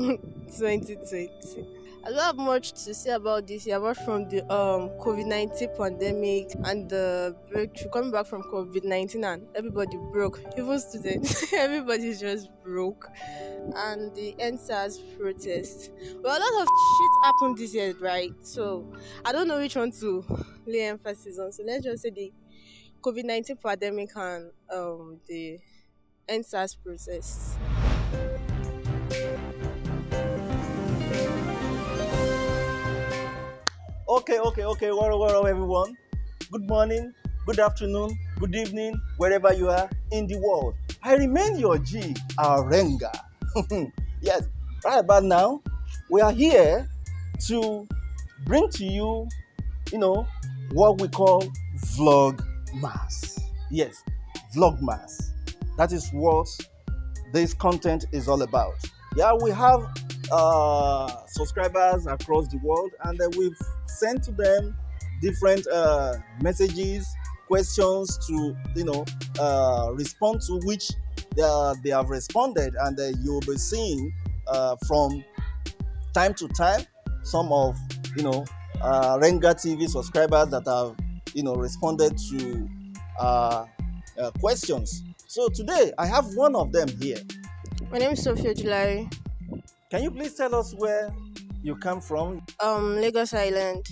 2020. I don't have much to say about this year apart from the um COVID 19 pandemic and the breakthrough coming back from COVID 19 and everybody broke, even students, everybody just broke. And the EndSARS protest. Well, a lot of shit happened this year, right? So I don't know which one to lay emphasis on. So let's just say the COVID 19 pandemic and um, the EndSARS process. Okay, okay, okay. Well, well, everyone. Good morning, good afternoon, good evening, wherever you are in the world. I remain your G, Aarenga. yes, right about now, we are here to bring to you, you know, what we call vlogmas. Yes, vlogmas. That is what this content is all about. Yeah, we have uh, subscribers across the world, and we've sent to them different uh, messages, questions to you know uh, respond to which they, they have responded, and you'll be seeing from time to time some of you know uh, Renga TV subscribers that have you know responded to uh, uh, questions. So today I have one of them here. My name is Sophia July, Can you please tell us where you come from? um, Lagos Island.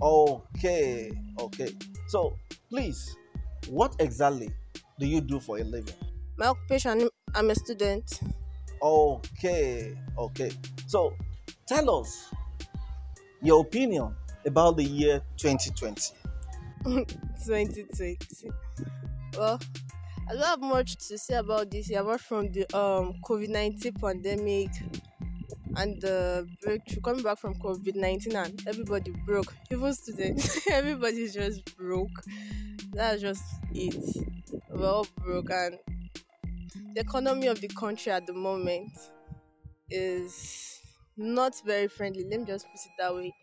Okay, okay. So please, what exactly do you do for a living? My occupation, I'm a student. Okay, okay. So tell us your opinion about the year 2020. 2020. Well, I don't have much to say about this year apart from the um COVID 19 pandemic and the breakthrough coming back from COVID 19 and everybody broke, even students, everybody just broke. That's just it. We're all broke, and the economy of the country at the moment is not very friendly. Let me just put it that way.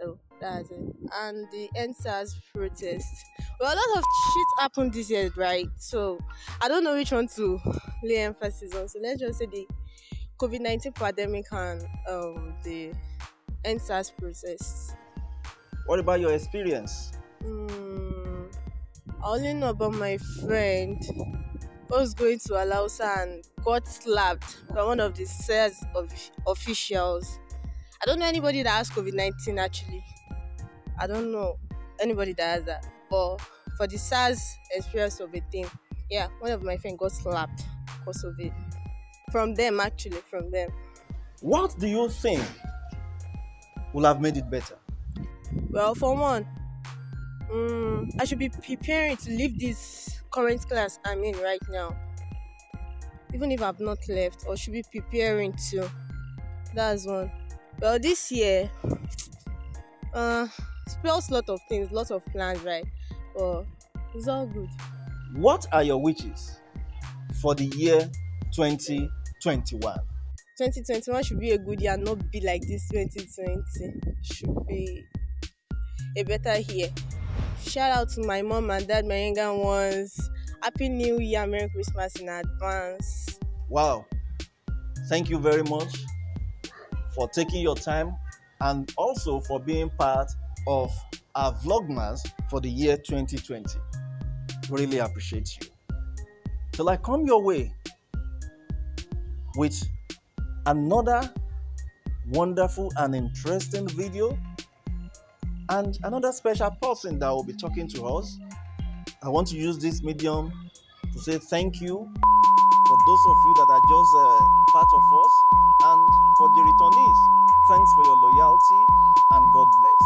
So that's it. And the EndSARS protest. Well, a lot of shit happened this year, right? So I don't know which one to lay emphasis on. So let's just say the COVID 19 pandemic and um, the EndSARS process. What about your experience? Mm, I only know about my friend who was going to Alausa and got slapped by one of the SARS of officials. I don't know anybody that has COVID 19 actually. I don't know anybody that has that. But for the SARS experience of a thing, yeah, one of my friends got slapped because of it. From them, actually, from them. What do you think will have made it better? Well, for one, mm, I should be preparing to leave this current class I'm in right now. Even if I've not left, or should be preparing to. That's one. Well, this year, uh, spells a lot of things, lot of plans, right? But it's all good. What are your wishes for the year 2021? 2021 should be a good year, not be like this 2020. Should be a better year. Shout out to my mom and dad, my younger ones. Happy New Year, Merry Christmas in advance. Wow. Thank you very much for taking your time and also for being part of our Vlogmas for the year 2020. Really appreciate you. Till I come your way with another wonderful and interesting video and another special person that will be talking to us. I want to use this medium to say thank you for those of you that are just uh, part of us and for the returnees. Thanks for your loyalty and God bless.